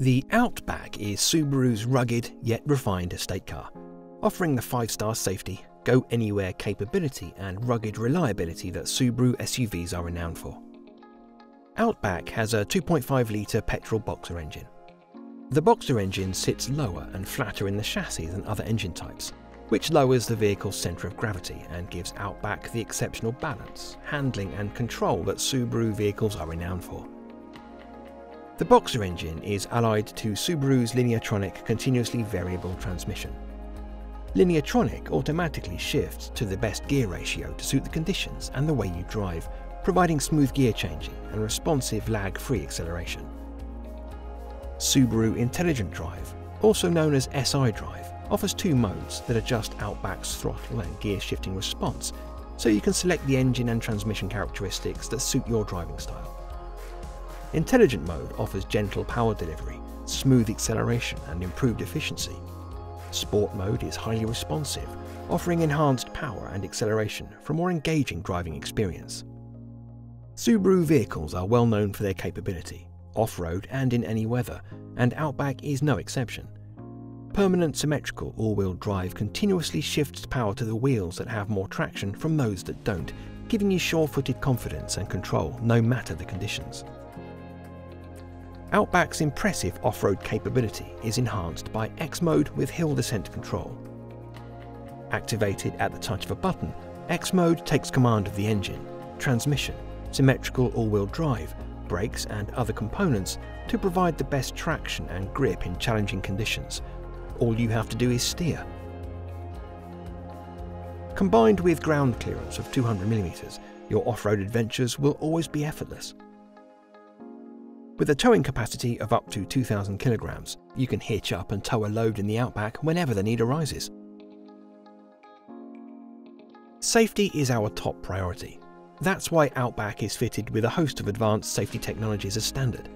The Outback is Subaru's rugged yet refined estate car, offering the 5-star safety, go anywhere capability and rugged reliability that Subaru SUVs are renowned for. Outback has a 2.5 litre petrol boxer engine. The boxer engine sits lower and flatter in the chassis than other engine types, which lowers the vehicle's centre of gravity and gives Outback the exceptional balance, handling and control that Subaru vehicles are renowned for. The Boxer engine is allied to Subaru's Lineartronic continuously variable transmission. Lineartronic automatically shifts to the best gear ratio to suit the conditions and the way you drive, providing smooth gear changing and responsive lag-free acceleration. Subaru Intelligent Drive, also known as SI Drive, offers two modes that adjust Outback's throttle and gear shifting response, so you can select the engine and transmission characteristics that suit your driving style. Intelligent mode offers gentle power delivery, smooth acceleration and improved efficiency. Sport mode is highly responsive, offering enhanced power and acceleration for a more engaging driving experience. Subaru vehicles are well known for their capability, off-road and in any weather, and Outback is no exception. Permanent symmetrical all-wheel drive continuously shifts power to the wheels that have more traction from those that don't, giving you sure-footed confidence and control no matter the conditions. Outback's impressive off-road capability is enhanced by X-Mode with hill descent control. Activated at the touch of a button, X-Mode takes command of the engine, transmission, symmetrical all-wheel drive, brakes and other components to provide the best traction and grip in challenging conditions. All you have to do is steer. Combined with ground clearance of 200mm, your off-road adventures will always be effortless. With a towing capacity of up to 2,000 kilograms, you can hitch up and tow a load in the Outback whenever the need arises. Safety is our top priority. That's why Outback is fitted with a host of advanced safety technologies as standard.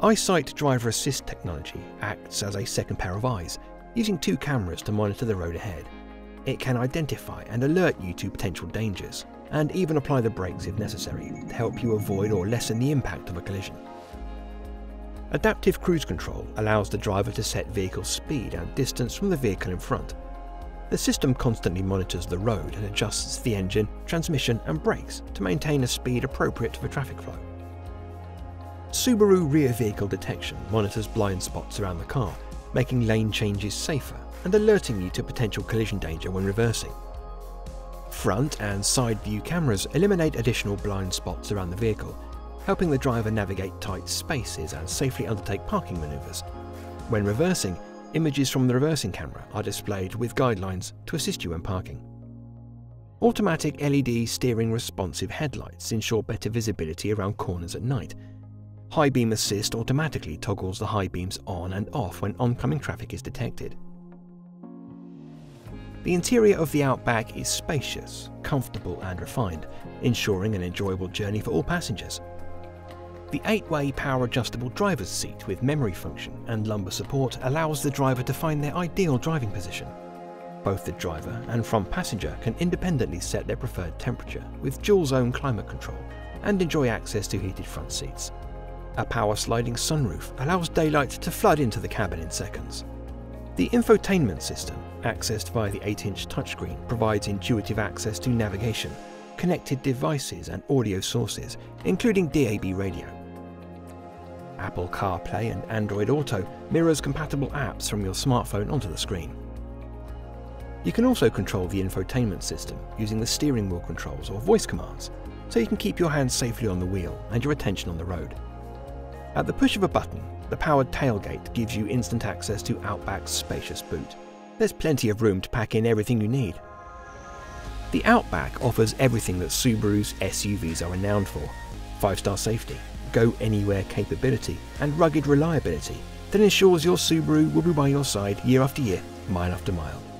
EyeSight driver assist technology acts as a second pair of eyes, using two cameras to monitor the road ahead. It can identify and alert you to potential dangers, and even apply the brakes if necessary to help you avoid or lessen the impact of a collision. Adaptive Cruise Control allows the driver to set vehicle speed and distance from the vehicle in front. The system constantly monitors the road and adjusts the engine, transmission and brakes to maintain a speed appropriate for traffic flow. Subaru Rear Vehicle Detection monitors blind spots around the car, making lane changes safer and alerting you to potential collision danger when reversing. Front and side view cameras eliminate additional blind spots around the vehicle, helping the driver navigate tight spaces and safely undertake parking maneuvers. When reversing, images from the reversing camera are displayed with guidelines to assist you when parking. Automatic LED steering responsive headlights ensure better visibility around corners at night. High beam assist automatically toggles the high beams on and off when oncoming traffic is detected. The interior of the Outback is spacious, comfortable and refined, ensuring an enjoyable journey for all passengers. The 8-way power-adjustable driver's seat with memory function and lumbar support allows the driver to find their ideal driving position. Both the driver and front passenger can independently set their preferred temperature with dual-zone climate control and enjoy access to heated front seats. A power sliding sunroof allows daylight to flood into the cabin in seconds. The infotainment system accessed via the 8-inch touchscreen, provides intuitive access to navigation, connected devices and audio sources, including DAB radio. Apple CarPlay and Android Auto mirrors compatible apps from your smartphone onto the screen. You can also control the infotainment system using the steering wheel controls or voice commands, so you can keep your hands safely on the wheel and your attention on the road. At the push of a button, the powered tailgate gives you instant access to Outback's spacious boot. There's plenty of room to pack in everything you need. The Outback offers everything that Subaru's SUVs are renowned for 5 star safety, go anywhere capability, and rugged reliability that ensures your Subaru will be by your side year after year, mile after mile.